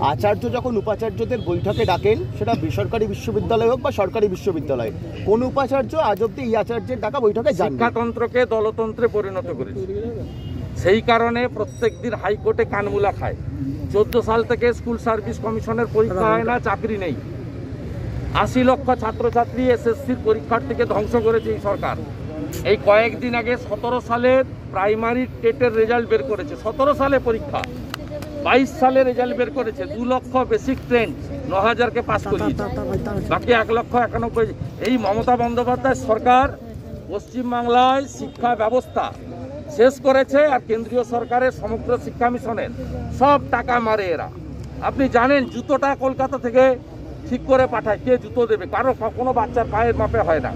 আচার্য যখন উপাচার্যদের বৈঠকে ডাকেন, সেটা বেসরকারি বিশ্ববিদ্যালয় হোক বা সরকারি বিশ্ববিদ্যালয়, কোন উপাচার্য আজ অব্দি এই আচার্যের ডাকা বৈঠকে যান শিক্ষাতন্ত্রকে দলতন্ত্রে পরিণত করেছে। সেই কারণে প্রত্যেকদিন হাইকোর্টে কানমুলা খায়। চোদ্দ সাল থেকে স্কুল সার্ভিস কমিশনের পরীক্ষা হয় না, চাকরি নেই। আশি লক্ষ ছাত্রছাত্রী এসএসসির পরীক্ষার্থীকে ধ্বংস করেছে এই সরকার। এই কয়েকদিন আগে সতেরো সালের প্রাইমারি টেটের রেজাল্ট বের করেছে। সতেরো সালে পরীক্ষা। বাইশ সালে রেজাল্ট বের করেছে দু লক্ষ বেসিক ট্রেন ন হাজারকে পাস করিয়েছে। বাকি এক লক্ষ একানব্বই এই মমতা বন্দ্যোপাধ্যায় সরকার পশ্চিমবাংলায় শিক্ষা ব্যবস্থা শেষ করেছে আর কেন্দ্রীয় সরকারের সমগ্র শিক্ষা মিশনের সব টাকা মারে এরা। আপনি জানেন জুতোটা কলকাতা থেকে ঠিক করে পাঠায় কে জুতো দেবে? কারও কোনো বাচ্চার পায়ের মাপে হয় না।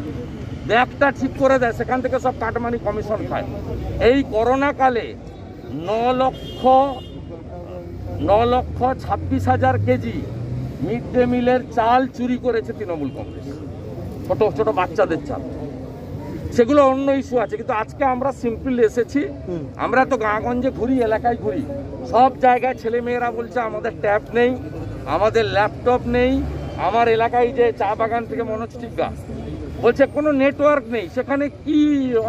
ব্যাগটা ঠিক করে দেয় সেখান থেকে সব কাটমানি কমিশন খায়। এই করোনাকালে ন লক্ষ ন লক্ষ ছাব্বিশ হাজার কেজি মিড ডে মিলের চাল চুরি করেছে তৃণমূল কংগ্রেস। ছোট ছোট বাচ্চাদের চাল। সেগুলো অন্য ইস্যু আছে কিন্তু আজকে আমরা সিম্পল এসেছি। আমরা তো গাঁগঞ্জে ঘুরি এলাকায় ঘুরি। সব জায়গায় ছেলে মেয়েরা বলছে আমাদের ট্যাব নেই আমাদের ল্যাপটপ নেই আমার এলাকায় যে চা বাগান থেকে মনোজ টিকা বলছে কোনো নেটওয়ার্ক নেই সেখানে কি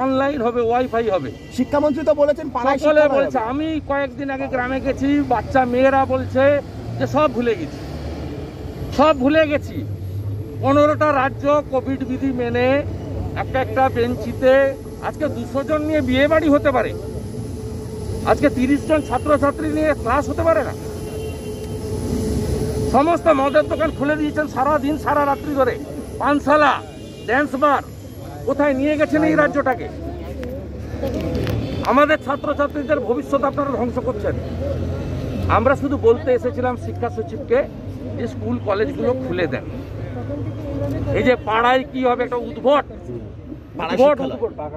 অনলাইন হবে ওয়াইফাই হবে? শিক্ষামন্ত্রী তো বলেছেন সকলে বলছে আমি কয়েকদিন আগে গ্রামে গেছি বাচ্চা মেয়েরা বলছে যে সব ভুলে গেছি সব ভুলে গেছি। পনেরোটা রাজ্য কোভিড বিধি মেনে একটা একটা বেঞ্চিতে আজকে দুশো জন নিয়ে বিয়ে বাড়ি হতে পারে। আজকে তিরিশ জন ছাত্রছাত্রী নিয়ে ক্লাস হতে পারে না। সমস্ত মদের দোকান খুলে দিয়েছেন সারা দিন সারা রাত্রি ধরে। পানশালা ড্যান্স বার কোথায় নিয়ে গেছেন এই রাজ্যটাকে? আমাদের ছাত্রছাত্রীদের ভবিষ্যৎ আপনারা ধ্বংস করছেন। আমরা শুধু বলতে এসেছিলাম শিক্ষা সচিবকে যে স্কুল কলেজগুলো খুলে দেন। এই যে পাড়ায় কি হবে একটা উদ্ভট?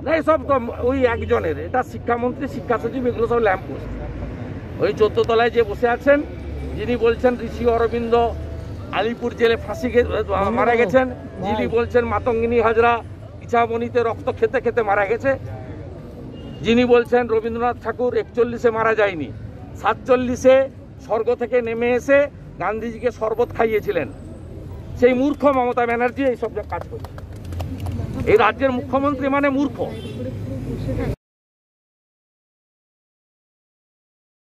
না সব ওই একজনের। এটা শিক্ষামন্ত্রী শিক্ষা সচিব এগুলো সব ল্যাম্পোস্ট ওই চোদ্দ তলায় যে বসে আছেন যিনি বলছেন ঋষি অরবিন্দ আলিপুর জেলে ফাঁসি মারা গেছেন। যিনি বলছেন মাতঙ্গিনী হাজরা ইছামণিতে রক্ত খেতে খেতে মারা গেছে। যিনি বলছেন রবীন্দ্রনাথ ঠাকুর একচল্লিশে মারা যায়নি। সাতচল্লিশে স্বর্গ থেকে নেমে এসে গান্ধীজিকে শরবত খাইয়েছিলেন। সেই মূর্খ মমতা ব্যানার্জি এইসব কাজ করছে। এই রাজ্যের মুখ্যমন্ত্রী মানে মূর্খ।